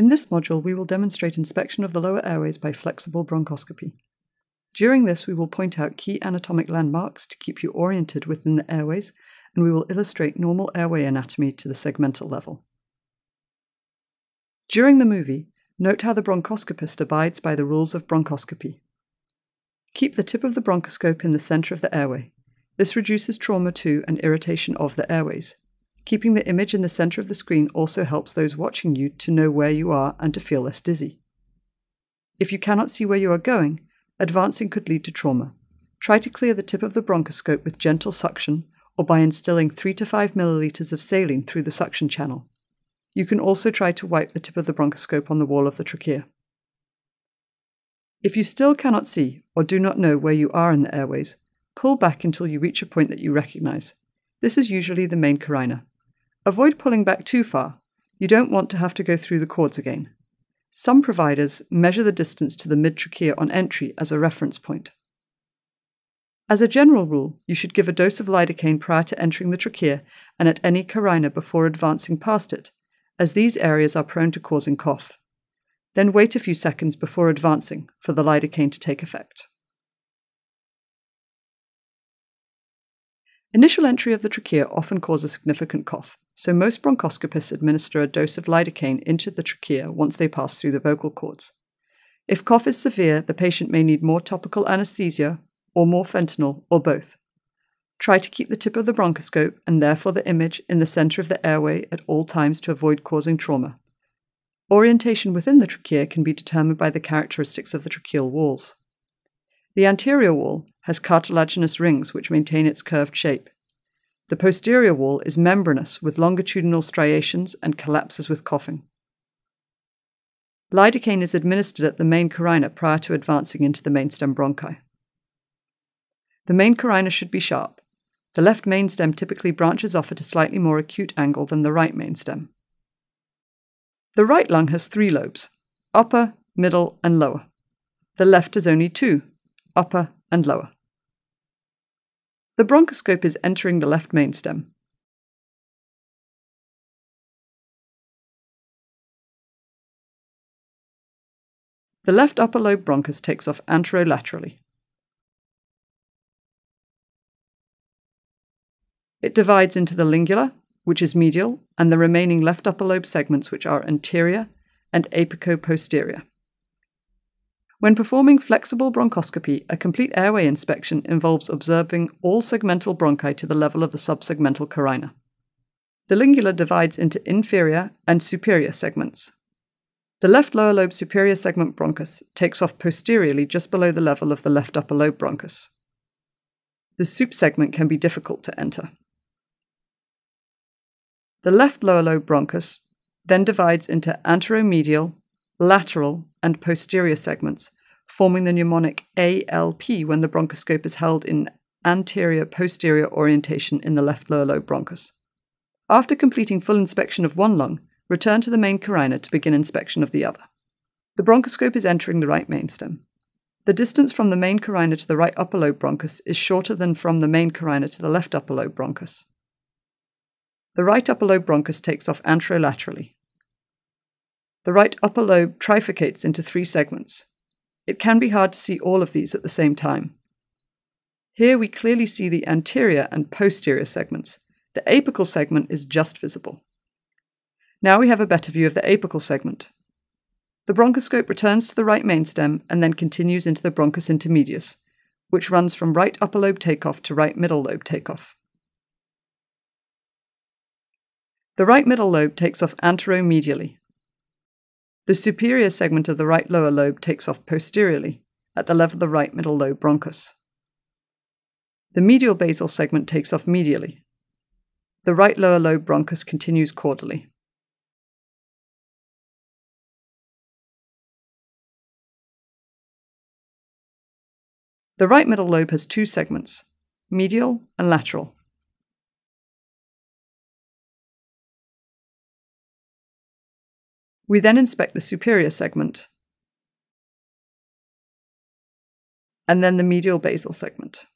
In this module, we will demonstrate inspection of the lower airways by flexible bronchoscopy. During this, we will point out key anatomic landmarks to keep you oriented within the airways, and we will illustrate normal airway anatomy to the segmental level. During the movie, note how the bronchoscopist abides by the rules of bronchoscopy. Keep the tip of the bronchoscope in the center of the airway. This reduces trauma to and irritation of the airways. Keeping the image in the center of the screen also helps those watching you to know where you are and to feel less dizzy. If you cannot see where you are going, advancing could lead to trauma. Try to clear the tip of the bronchoscope with gentle suction or by instilling 3 to 5 milliliters of saline through the suction channel. You can also try to wipe the tip of the bronchoscope on the wall of the trachea. If you still cannot see or do not know where you are in the airways, pull back until you reach a point that you recognize. This is usually the main carina. Avoid pulling back too far. You don't want to have to go through the cords again. Some providers measure the distance to the mid trachea on entry as a reference point. As a general rule, you should give a dose of lidocaine prior to entering the trachea and at any carina before advancing past it, as these areas are prone to causing cough. Then wait a few seconds before advancing for the lidocaine to take effect. Initial entry of the trachea often causes significant cough, so most bronchoscopists administer a dose of lidocaine into the trachea once they pass through the vocal cords. If cough is severe, the patient may need more topical anesthesia or more fentanyl or both. Try to keep the tip of the bronchoscope and therefore the image in the center of the airway at all times to avoid causing trauma. Orientation within the trachea can be determined by the characteristics of the tracheal walls. The anterior wall has cartilaginous rings which maintain its curved shape. The posterior wall is membranous with longitudinal striations and collapses with coughing. Lidocaine is administered at the main carina prior to advancing into the mainstem bronchi. The main carina should be sharp. The left mainstem typically branches off at a slightly more acute angle than the right mainstem. The right lung has three lobes upper, middle, and lower. The left has only two upper and lower. The bronchoscope is entering the left mainstem. The left upper lobe bronchus takes off anterolaterally. It divides into the lingula, which is medial, and the remaining left upper lobe segments, which are anterior and apico-posterior. When performing flexible bronchoscopy, a complete airway inspection involves observing all segmental bronchi to the level of the subsegmental carina. The lingula divides into inferior and superior segments. The left lower lobe superior segment bronchus takes off posteriorly just below the level of the left upper lobe bronchus. The sup segment can be difficult to enter. The left lower lobe bronchus then divides into anteromedial, lateral, and posterior segments, forming the mnemonic ALP when the bronchoscope is held in anterior posterior orientation in the left lower lobe bronchus. After completing full inspection of one lung, return to the main carina to begin inspection of the other. The bronchoscope is entering the right mainstem. The distance from the main carina to the right upper lobe bronchus is shorter than from the main carina to the left upper lobe bronchus. The right upper lobe bronchus takes off anterolaterally. The right upper lobe trifurcates into three segments. It can be hard to see all of these at the same time. Here we clearly see the anterior and posterior segments. The apical segment is just visible. Now we have a better view of the apical segment. The bronchoscope returns to the right mainstem and then continues into the bronchus intermedius, which runs from right upper lobe takeoff to right middle lobe takeoff. The right middle lobe takes off anteromedially. The superior segment of the right lower lobe takes off posteriorly, at the level of the right middle lobe bronchus. The medial basal segment takes off medially. The right lower lobe bronchus continues caudally. The right middle lobe has two segments, medial and lateral. We then inspect the superior segment, and then the medial basal segment.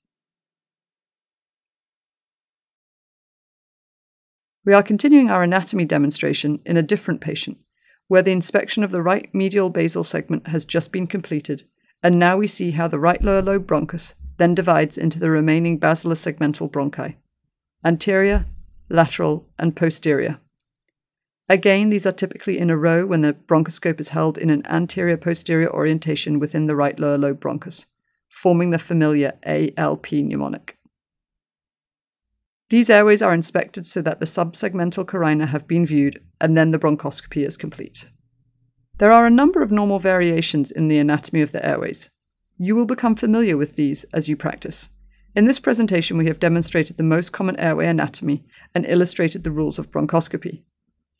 We are continuing our anatomy demonstration in a different patient, where the inspection of the right medial basal segment has just been completed, and now we see how the right lower lobe bronchus then divides into the remaining basilar segmental bronchi anterior, lateral, and posterior. Again, these are typically in a row when the bronchoscope is held in an anterior posterior orientation within the right lower lobe bronchus, forming the familiar ALP mnemonic. These airways are inspected so that the subsegmental carina have been viewed, and then the bronchoscopy is complete. There are a number of normal variations in the anatomy of the airways. You will become familiar with these as you practice. In this presentation, we have demonstrated the most common airway anatomy and illustrated the rules of bronchoscopy.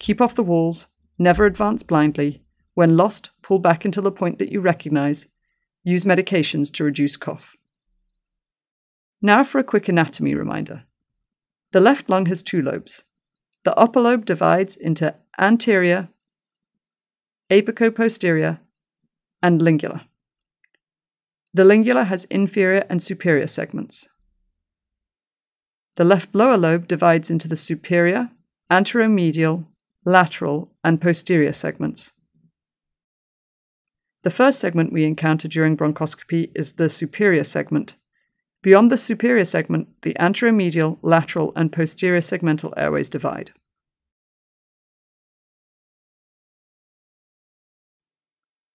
Keep off the walls, never advance blindly. When lost, pull back until the point that you recognize. Use medications to reduce cough. Now for a quick anatomy reminder. The left lung has two lobes. The upper lobe divides into anterior, apico-posterior, and lingular. The lingular has inferior and superior segments. The left lower lobe divides into the superior, anteromedial, lateral, and posterior segments. The first segment we encounter during bronchoscopy is the superior segment, Beyond the superior segment, the anteromedial, lateral, and posterior segmental airways divide.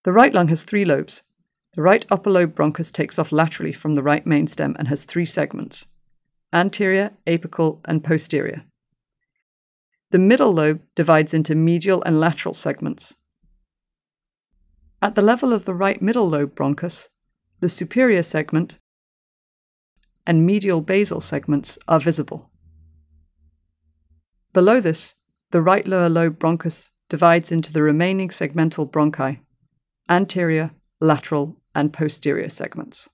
The right lung has three lobes. The right upper lobe bronchus takes off laterally from the right main stem and has three segments anterior, apical, and posterior. The middle lobe divides into medial and lateral segments. At the level of the right middle lobe bronchus, the superior segment, and medial basal segments are visible. Below this, the right lower lobe bronchus divides into the remaining segmental bronchi, anterior, lateral, and posterior segments.